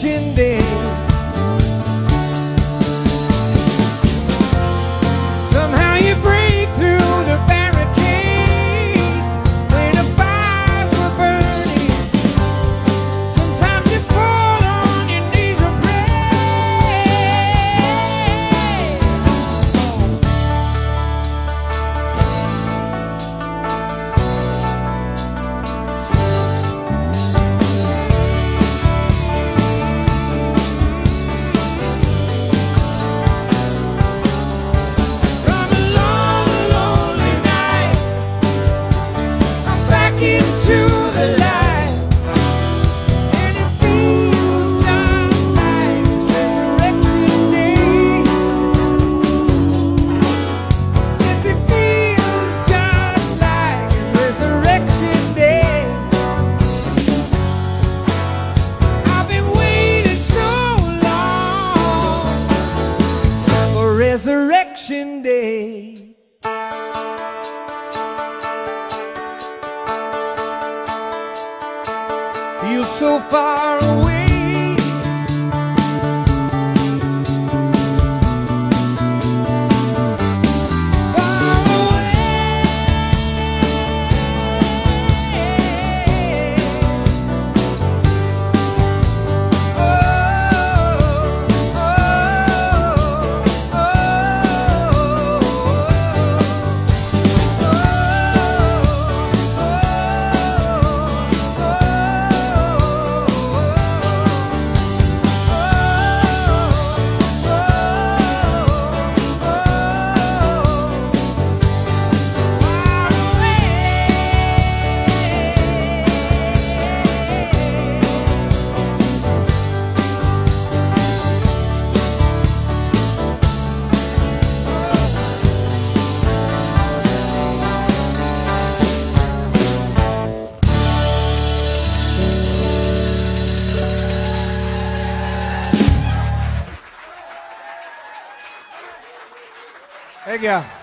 Şimdi you so far away. É Legal.